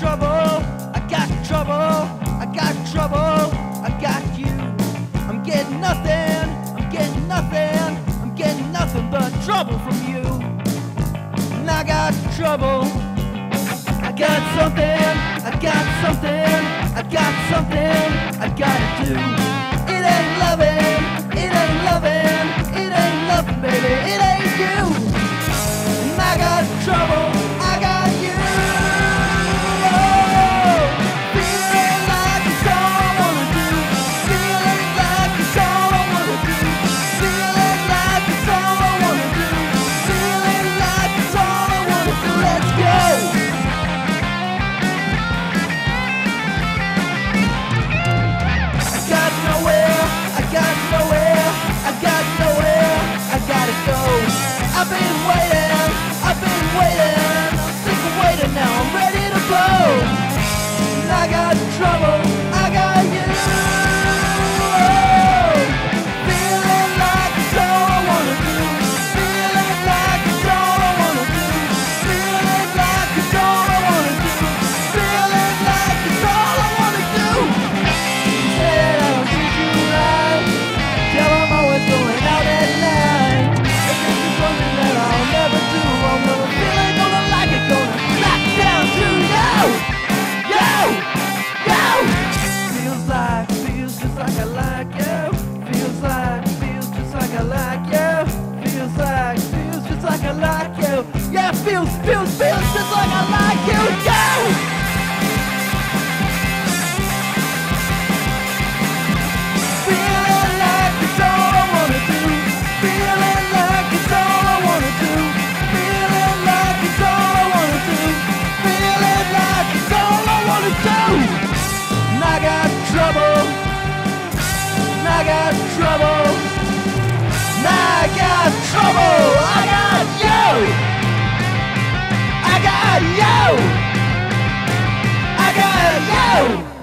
trouble, I got trouble, I got trouble, I got you. I'm getting nothing, I'm getting nothing, I'm getting nothing but trouble from you. And I got trouble, I got something. waiting, I'm sick of waiting, now I'm ready to blow. And I got trouble. I like you. Feels feels just like I like you. Yeah, like I like trouble trouble. I got you. I got you. I got you.